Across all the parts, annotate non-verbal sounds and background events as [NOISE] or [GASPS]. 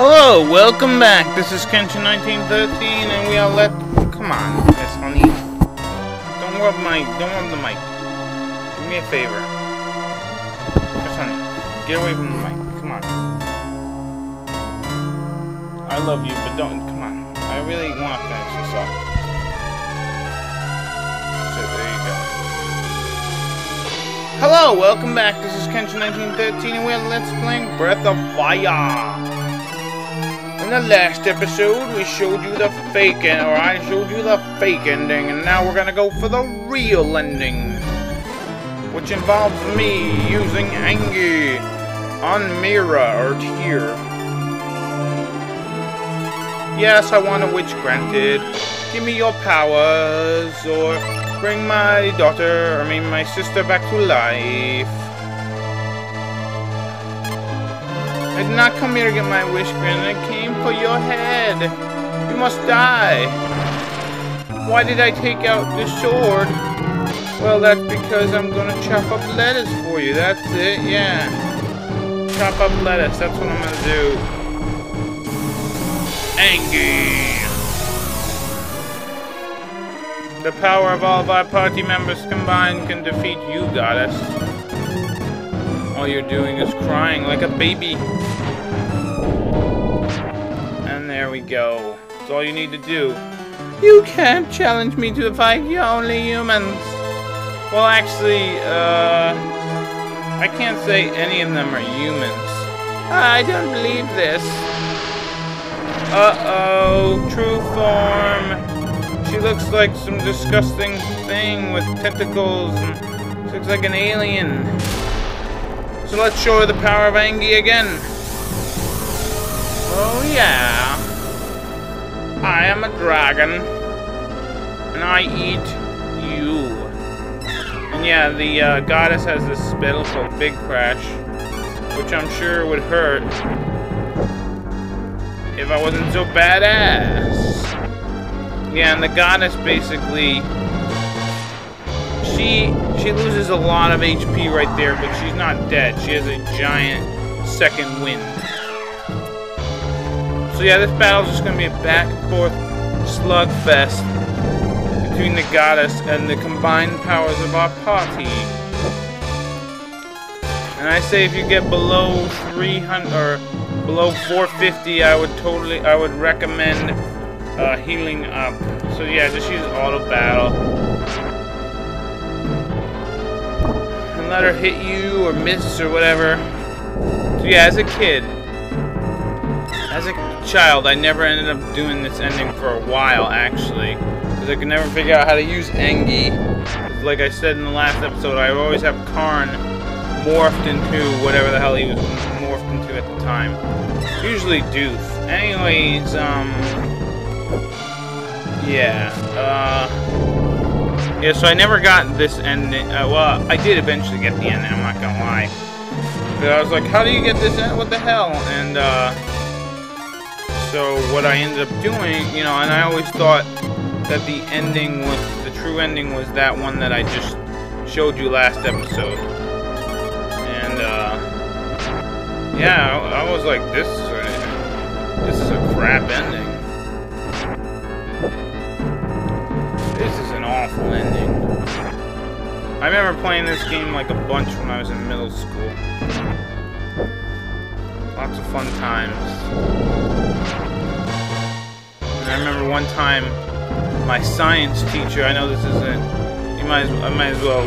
Hello, welcome back. This is Kenshin 1913, and we are let. Come on, Miss Honey. Don't rub my. Don't rub the mic. Do me a favor. Miss Honey, get away from the mic. Come on. I love you, but don't. Come on. I really want to finish this off. So there you go. Hello, welcome back. This is Kenshin 1913, and we're Let's Playing Breath of Fire. In the last episode, we showed you the fake or I showed you the fake ending, and now we're gonna go for the real ending, which involves me using Angie on Myria or Tyr. Yes, I want a wish granted. Give me your powers, or bring my daughter, I mean my sister, back to life. I did not come here to get my wish granted. I came for your head. You must die. Why did I take out the sword? Well, that's because I'm gonna chop up lettuce for you. That's it, yeah. Chop up lettuce. That's what I'm gonna do. Angie. The power of all of our party members combined can defeat you, goddess. All you're doing is crying like a baby. We go. That's all you need to do. You can't challenge me to a fight. You're only humans. Well, actually, uh... I can't say any of them are humans. I don't believe this. Uh-oh. True form. She looks like some disgusting thing with tentacles and looks like an alien. So let's show her the power of Angie again. I am a dragon. And I eat you. And yeah, the uh, goddess has this spell called Big Crash. Which I'm sure would hurt. If I wasn't so badass. Yeah, and the goddess basically she she loses a lot of HP right there, but she's not dead. She has a giant second wind. So yeah, this battle's just gonna be a back and forth slugfest between the goddess and the combined powers of our party. And I say if you get below 300 or below 450, I would totally I would recommend uh, healing up. So yeah, just use auto battle. And let her hit you or miss or whatever. So yeah, as a kid, as a child, I never ended up doing this ending for a while actually. Because I could never figure out how to use Engi. Like I said in the last episode, I always have Karn morphed into whatever the hell he was morphed into at the time. Usually Doof. Anyways, um... Yeah, uh... Yeah, so I never got this ending. Uh, well, I did eventually get the ending, I'm not gonna lie. But I was like, how do you get this end? What the hell? And, uh... So, what I ended up doing, you know, and I always thought that the ending was... The true ending was that one that I just showed you last episode. And, uh... Yeah, I, I was like, this. This is a crap ending. This is an awful ending. I remember playing this game like a bunch when I was in middle school. Lots of fun times. I remember one time, my science teacher, I know this isn't, you might as, I might as well,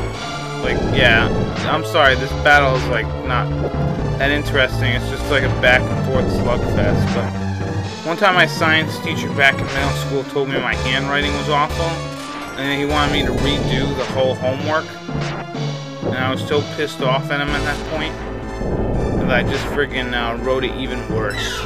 like, yeah, I'm sorry, this battle is like not that interesting, it's just like a back and forth slugfest, but one time my science teacher back in middle school told me my handwriting was awful, and he wanted me to redo the whole homework. And I was so pissed off at him at that point that I just friggin' uh, wrote it even worse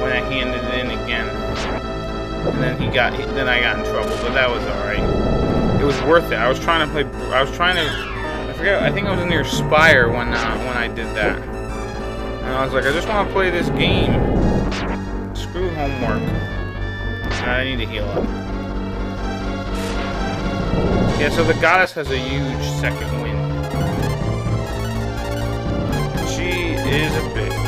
when I handed it in again. And then he got, then I got in trouble, but that was alright. It was worth it. I was trying to play, I was trying to, I forget, I think I was near Spire when, uh, when I did that. And I was like, I just want to play this game. Screw homework. I need to heal up. Yeah, so the goddess has a huge second wind. She is a bitch.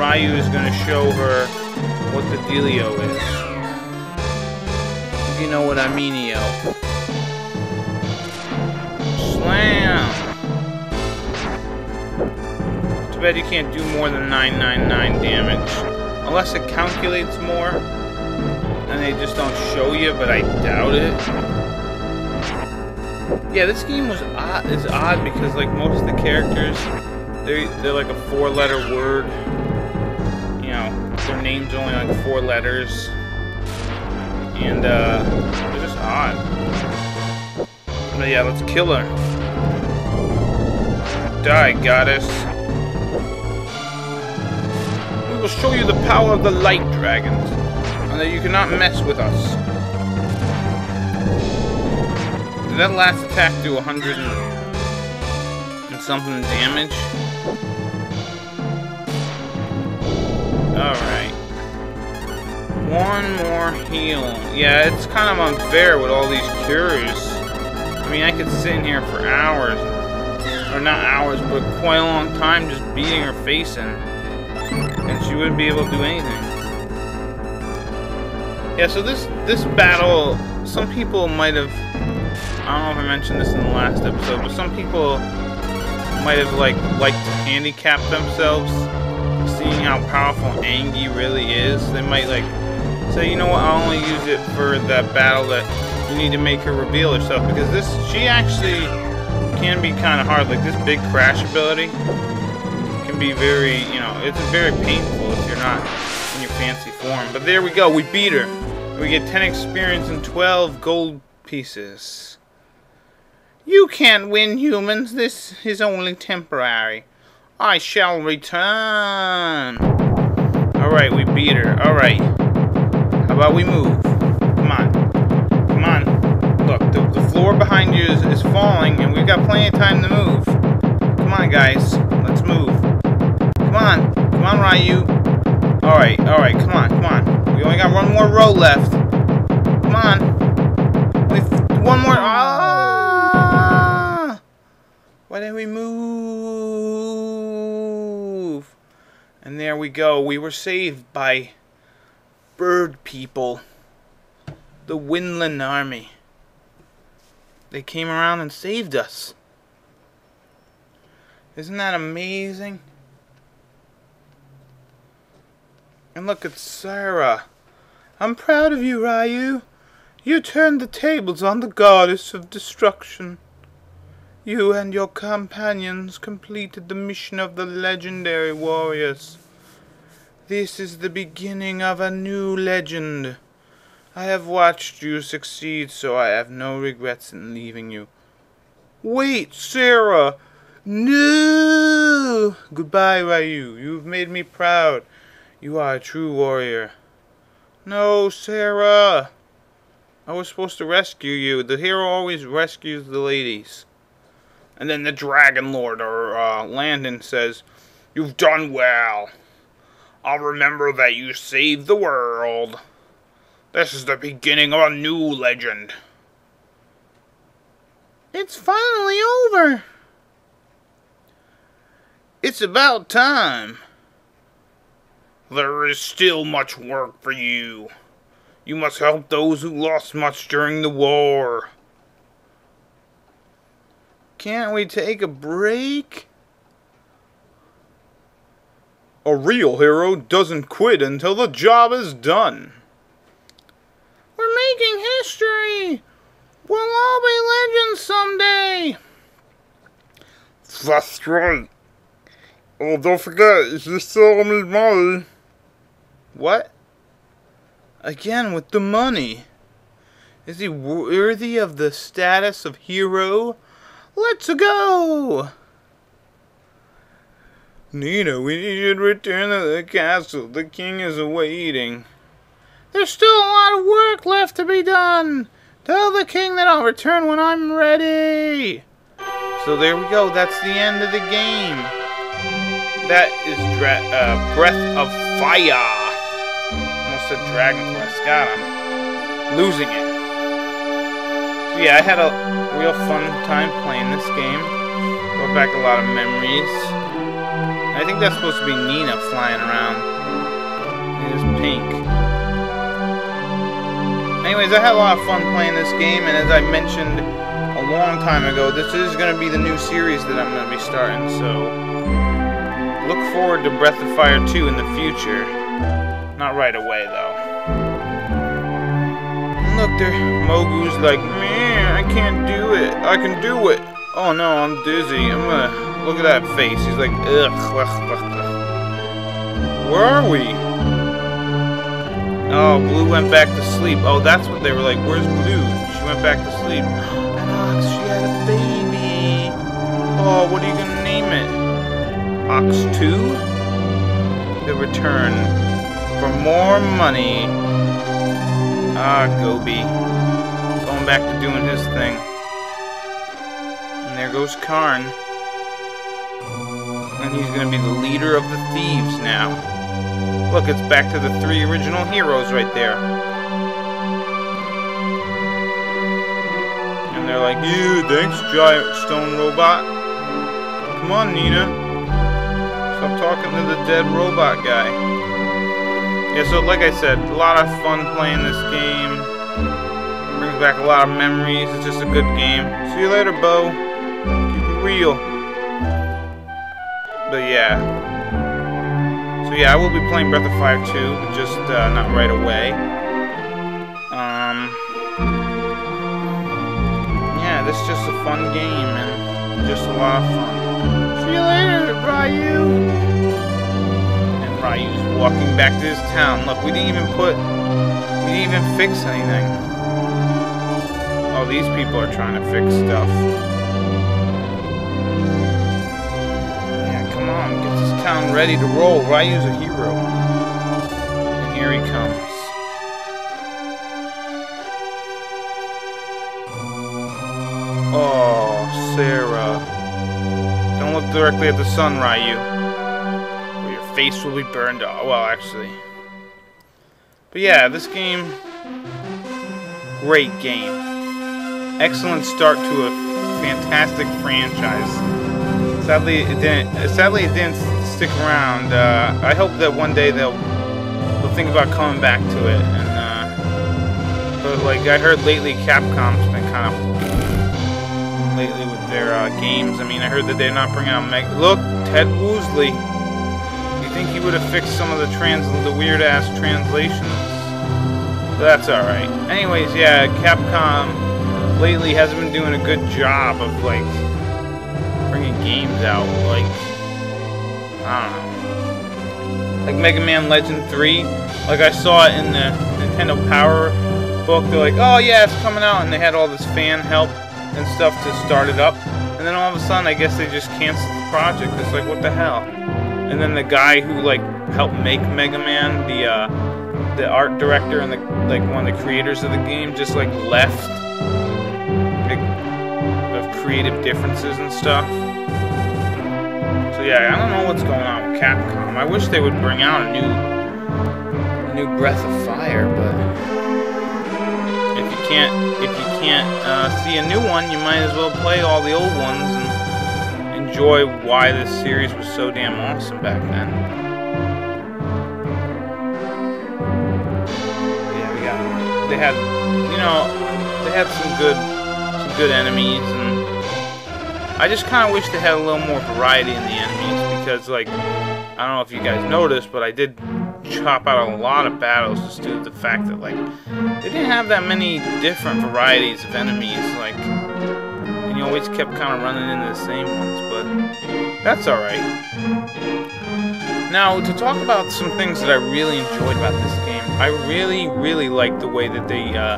Ryu is going to show her what the dealio is. You know what I mean, yo. Slam! Too bad you can't do more than 999 damage. Unless it calculates more. And they just don't show you, but I doubt it. Yeah, this game was odd. Is odd because like most of the characters, they're they're like a four-letter word. You know, their names only like four letters, and uh, they're just odd. But yeah, let's kill her. Die, goddess. We will show you the power of the light dragons, and that you cannot mess with us. Did that last attack do a 100 and, and something damage? Alright. One more heal. Yeah, it's kind of unfair with all these cures. I mean, I could sit in here for hours. Or not hours, but quite a long time just beating her face in. And she wouldn't be able to do anything. Yeah, so this this battle, some people might have I don't know if I mentioned this in the last episode, but some people might have like liked to handicap themselves, seeing how powerful Angie really is. They might like say, you know what, I'll only use it for that battle that you need to make her reveal herself because this she actually can be kind of hard. Like this big crash ability can be very, you know, it's very painful if you're not in your fancy form. But there we go, we beat her. We get 10 experience and 12 gold pieces. You can't win, humans. This is only temporary. I shall return. Alright, we beat her. Alright. How about we move? Come on. Come on. Look, the, the floor behind you is, is falling, and we've got plenty of time to move. Come on, guys. Let's move. Come on. Come on, Ryu. Alright, alright. Come on, come on. We only got one more row left. Come on. With one more... Oh! Why didn't we move? And there we go. We were saved by bird people. The Winland Army. They came around and saved us. Isn't that amazing? And look at Sara. I'm proud of you, Ryu. You turned the tables on the goddess of destruction. You and your companions completed the mission of the legendary warriors. This is the beginning of a new legend. I have watched you succeed, so I have no regrets in leaving you. Wait, Sara! No! Goodbye, Ryu. You've made me proud. You are a true warrior. No, Sara! I was supposed to rescue you. The hero always rescues the ladies. And then the Dragon Lord, or uh, Landon, says, You've done well. I'll remember that you saved the world. This is the beginning of a new legend. It's finally over. It's about time. There is still much work for you. You must help those who lost much during the war. Can't we take a break? A real hero doesn't quit until the job is done. We're making history! We'll all be legends someday! That's right. Oh, don't forget, you still me money. What? Again with the money. Is he worthy of the status of hero? Let's go! Nina, we should return to the castle. The king is awaiting. There's still a lot of work left to be done. Tell the king that I'll return when I'm ready. So there we go. That's the end of the game. That is uh, Breath of Fire. Almost said Dragon Quest. God, I'm losing it. So yeah, I had a real fun time playing this game. Brought back a lot of memories. I think that's supposed to be Nina flying around. It is pink. Anyways, I had a lot of fun playing this game, and as I mentioned a long time ago, this is going to be the new series that I'm going to be starting, so look forward to Breath of Fire 2 in the future. Not right away, though. Look, there, Mogu's like, man, I can't do it. I can do it. Oh no, I'm dizzy. I'm gonna look at that face. He's like, ugh. ugh, ugh, ugh. Where are we? Oh, Bleu went back to sleep. Oh, that's what they were like. Where's Bleu? She went back to sleep. [GASPS] Ox, she had a baby. Oh, what are you gonna name it? Ox 2? The return for more money. Ah, Gobi. Back to doing his thing. And there goes Karn. And he's gonna be the leader of the thieves now. Look, it's back to the three original heroes right there. And they're like, yeah, thanks, giant stone robot. Come on, Nina. Stop talking to the dead robot guy. Yeah, so like I said, a lot of fun playing this game. Back a lot of memories. It's just a good game. See you later, Bo. Keep it real. But yeah. So yeah, I will be playing Breath of Fire 2, but just uh, not right away. Um, yeah, this is just a fun game and just a lot of fun. See you later, Ryu. And Ryu's walking back to his town. Look, we didn't even put, we didn't even fix anything. Oh, these people are trying to fix stuff. Yeah, come on, get this town ready to roll. Ryu's a hero. And here he comes. Oh, Sara. Don't look directly at the sun, Ryu. Or your face will be burned off. Well, actually. But yeah, this game... Great game. Excellent start to a fantastic franchise. Sadly, it didn't. Sadly, it didn't stick around. Uh, I hope that one day they'll they'll think about coming back to it. And uh, but like I heard lately, Capcom's been kind of lately with their uh, games. I mean, I heard that they're not bringing out Meg. Look, Ted Woolsey. You think he would have fixed some of the trans the weird ass translations? That's all right. Anyways, yeah, Capcom lately hasn't been doing a good job of like bringing games out like I don't know. Like Mega Man Legend 3 like I saw it in the Nintendo Power book they're like oh yeah it's coming out and they had all this fan help and stuff to start it up. And then all of a sudden I guess they just canceled the project. It's like what the hell? And then the guy who like helped make Mega Man the uh, the art director and the like one of the creators of the game just like left creative differences and stuff. So yeah, I don't know what's going on with Capcom. I wish they would bring out a new, a new Breath of Fire, but if you can't, if you can't uh, see a new one, you might as well play all the old ones and enjoy why this series was so damn awesome back then. They had, you know, they had some good, some good enemies and I just kind of wish they had a little more variety in the enemies because, like, I don't know if you guys noticed, but I did chop out a lot of battles just due to the fact that, like, they didn't have that many different varieties of enemies, like, and you always kept kind of running into the same ones, but that's alright. Now, to talk about some things that I really enjoyed about this game, I really, really liked the way that they, uh,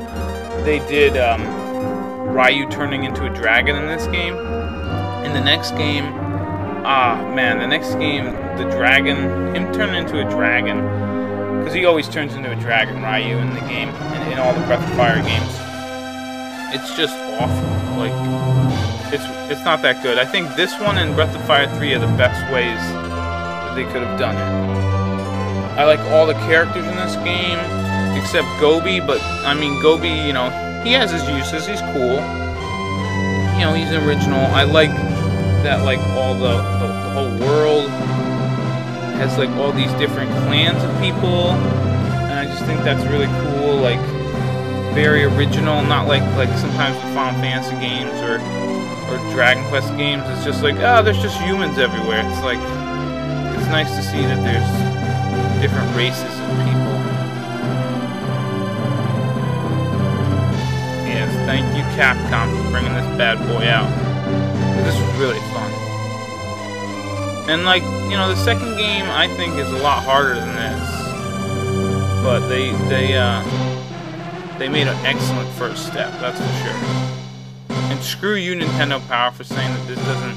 they did, um, Ryu turning into a dragon in this game the next game, ah, man, the next game, the dragon, him turning into a dragon, because he always turns into a dragon, Ryu, in the game, in, in all the Breath of Fire games. It's just awful. Like, it's it's not that good. I think this one and Breath of Fire 3 are the best ways that they could have done it. I like all the characters in this game, except Gobi, but, I mean, Gobi, you know, he has his uses, he's cool. You know, he's original. I like that like all the, the, the whole world has like all these different clans of people, and I just think that's really cool. Like very original, not like like sometimes with Final Fantasy games or or Dragon Quest games. It's just like oh, there's just humans everywhere. It's like it's nice to see that there's different races of people. Yes, thank you Capcom for bringing this bad boy out. This was really. And like, you know, the second game I think is a lot harder than this. But they they uh they made an excellent first step, that's for sure. And screw you Nintendo Power for saying that this doesn't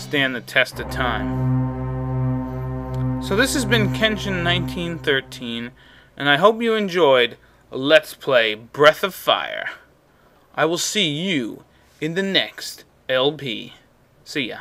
stand the test of time. So this has been Kenshin 1913, and I hope you enjoyed Let's Play Breath of Fire. I will see you in the next LP. See ya.